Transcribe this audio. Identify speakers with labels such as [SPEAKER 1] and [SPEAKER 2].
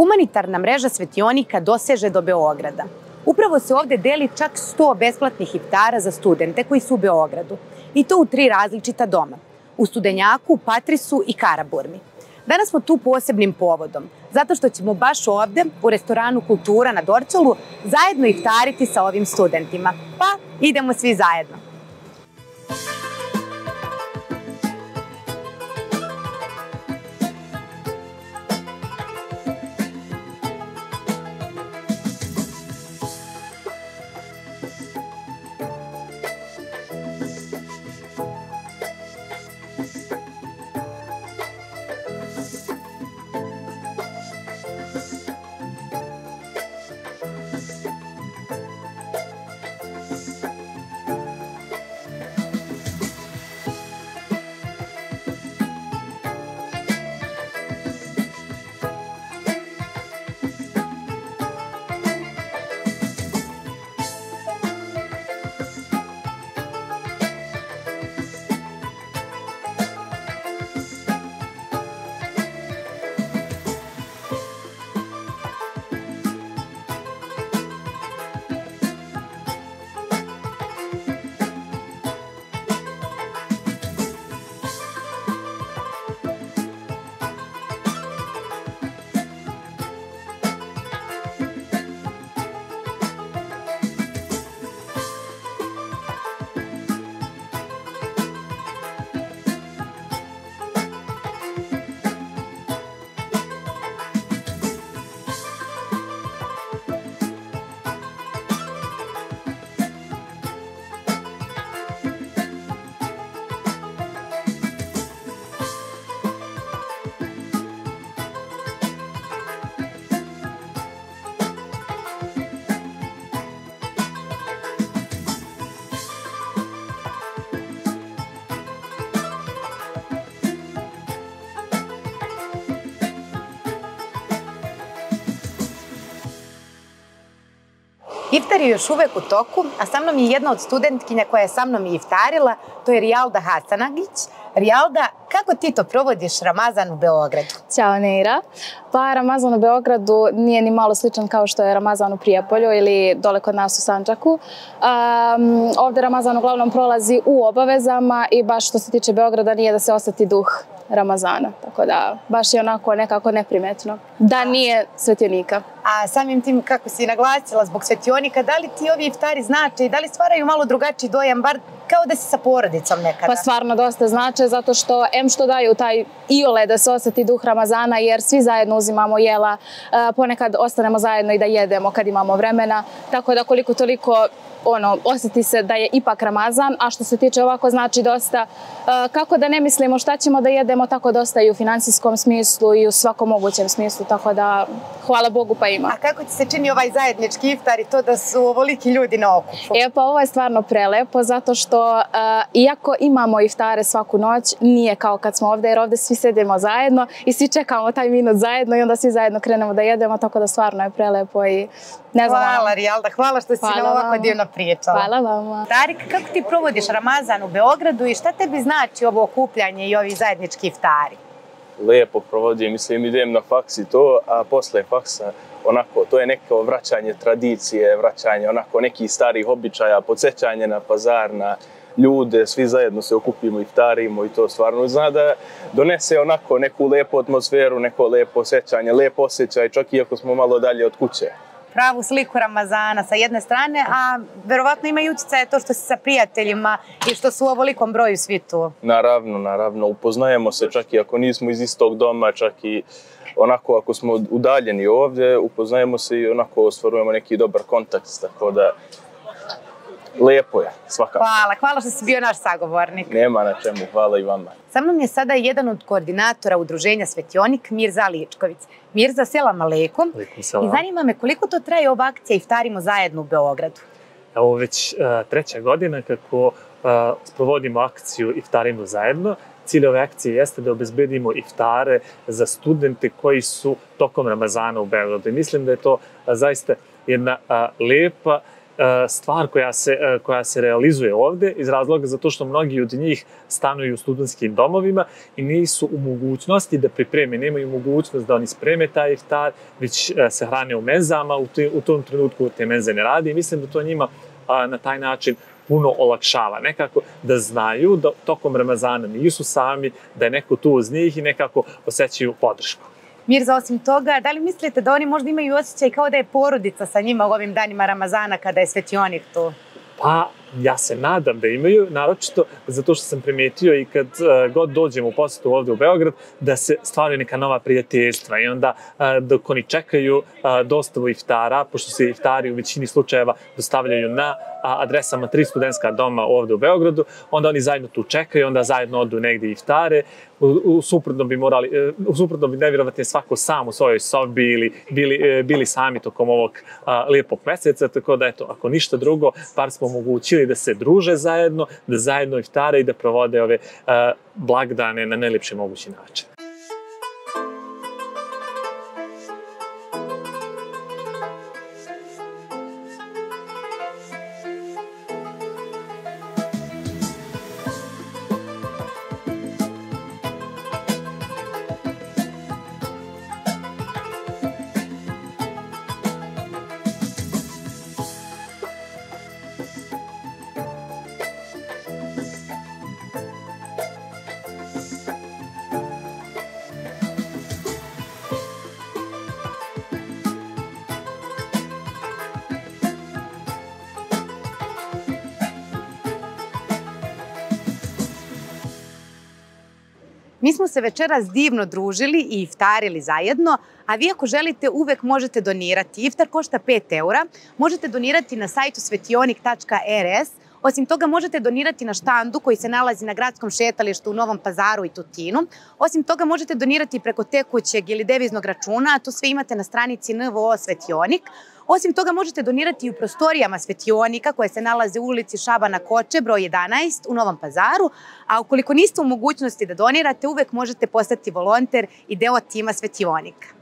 [SPEAKER 1] humanitarna mreža svetionika doseže do Beograda. Upravo se ovde deli čak 100 besplatnih iftara za studente koji su u Beogradu. I to u tri različita doma. U Studenjaku, Patrisu i Karaburmi. Danas smo tu posebnim povodom, zato što ćemo baš ovde, u restoranu Kultura na Dorčalu, zajedno iftariti sa ovim studentima. Pa, idemo svi zajedno. Iftar je još uvek u toku, a sa mnom je jedna od studentkinja koja je sa mnom i iftarila, to je Rijalda Hasanagić. Rijalda, kako ti to provodiš Ramazan u Beogradu?
[SPEAKER 2] Ćao Neira. Pa Ramazan u Beogradu nije ni malo sličan kao što je Ramazan u Prijepolju ili dole kod nas u Sančaku. Um, ovde Ramazan uglavnom prolazi u obavezama i baš što se tiče Beograda nije da se oseti duh Ramazana. Tako da baš je onako nekako neprimetno. Da nije svetionika.
[SPEAKER 1] A samim tim kako si naglasila zbog svetionika, da li ti ovi iftari znače i da li stvaraju malo drugačiji dojam, bar kao da si sa porodicom nekada?
[SPEAKER 2] Pa stvarno dosta znače zato što em što daju taj iole da se oseti duh Ramazana jer svi zajedno uzimamo jela, ponekad ostanemo zajedno i da jedemo kad imamo vremena, tako da koliko toliko ono, osjeti se da je ipak Ramazan, a što se tiče ovako znači dosta, kako da ne mislimo šta ćemo da jedemo, tako dosta i u finansijskom smislu i u svakom mogućem smislu, tako da hvala Bogu pa ima.
[SPEAKER 1] A kako ti se čini ovaj zajednički iftar i to da su ovoliki ljudi na okupu?
[SPEAKER 2] E pa ovo je stvarno prelepo zato što uh, iako imamo iftare svaku noć, nije kao kad smo ovde jer ovde svi sedimo zajedno i svi čekamo taj minut zajedno i onda svi zajedno krenemo da jedemo, tako da stvarno je prelepo i ne znam.
[SPEAKER 1] Hvala Rijalda, hvala što si hvala ovako divno pričala.
[SPEAKER 2] Hvala vama.
[SPEAKER 1] Tarik, kako ti provodiš Ramazan u Beogradu i šta tebi znači ovo okupljanje i ovi zajednički iftari?
[SPEAKER 3] Lepo provodim, mislim idem na faks i to, a posle faksa onako, to je neko vraćanje tradicije, vraćanje onako nekih starih običaja, podsjećanje na pazar, na ljude, svi zajedno se okupimo i iftarimo i to stvarno zna da donese onako neku lepu atmosferu, neko lepo osjećanje, lepo osjećaj, čak i ako smo malo dalje od kuće
[SPEAKER 1] pravu sliku Ramazana sa jedne strane, a verovatno ima i utjecaje to što si sa prijateljima i što su u ovolikom broju svi tu.
[SPEAKER 3] Naravno, naravno. Upoznajemo se čak i ako nismo iz istog doma, čak i onako ako smo udaljeni ovdje, upoznajemo se i onako ostvarujemo neki dobar kontakt, tako da Lepo je, svakako.
[SPEAKER 1] Hvala, hvala što si bio naš sagovornik.
[SPEAKER 3] Nema na čemu, hvala i vama.
[SPEAKER 1] Sa mnom je sada jedan od koordinatora udruženja Svetionik, Mirza Ličković. Mirza, selam aleikum.
[SPEAKER 4] Aleikum selam.
[SPEAKER 1] I zanima me koliko to traje ova akcija Iftarimo zajedno u Beogradu?
[SPEAKER 4] Evo već uh, treća godina kako uh, sprovodimo akciju Iftarimo zajedno. Cilj ove akcije jeste da obezbedimo iftare za studente koji su tokom Ramazana u Beogradu. I mislim da je to uh, zaista jedna lepa stvar koja se, koja se realizuje ovde iz razloga zato što mnogi od njih stanuju u studentskim domovima i nisu u mogućnosti da pripreme, nemaju mogućnost da oni spreme taj iftar, već se hrane u mezama, u, te, u tom trenutku te menze ne radi i mislim da to njima na taj način puno olakšava. Nekako da znaju da tokom Ramazana nisu sami, da je neko tu uz njih i nekako osjećaju podršku.
[SPEAKER 1] Mirza, osim toga, da li mislite da oni možda imaju osjećaj kao da je porodica sa njima u ovim danima Ramazana kada je svetionik tu?
[SPEAKER 4] Pa, ja se nadam da imaju, naročito zato što sam primetio i kad uh, god dođem u posetu ovde u Beograd, da se stvaraju neka nova prijateljstva i onda uh, dok oni čekaju uh, dostavu iftara, pošto se iftari u većini slučajeva dostavljaju na adresama tri studentska doma ovde u Beogradu, onda oni zajedno tu čekaju, onda zajedno odu negde iftare, u, u suprotno bi morali, u suprotno bi nevjerovatno svako sam u svojoj sobi ili bili, bili sami tokom ovog a, lijepog meseca, tako da eto, ako ništa drugo, par smo omogućili da se druže zajedno, da zajedno iftare i da provode ove a, blagdane na najljepši mogući način.
[SPEAKER 1] Mi smo se večeras divno družili i iftarili zajedno, a vi ako želite uvek možete donirati. Iftar košta 5 eura, možete donirati na sajtu svetionik.rs, Osim toga, možete donirati na štandu koji se nalazi na gradskom šetalištu u Novom pazaru i Tutinu. Osim toga, možete donirati preko tekućeg ili deviznog računa, a to sve imate na stranici NVO Svetionik. Osim toga, možete donirati u prostorijama Svetionika koje se nalaze u ulici Šabana Koče, broj 11, u Novom pazaru. A ukoliko niste u mogućnosti da donirate, uvek možete postati volonter i deo tima Svetionika.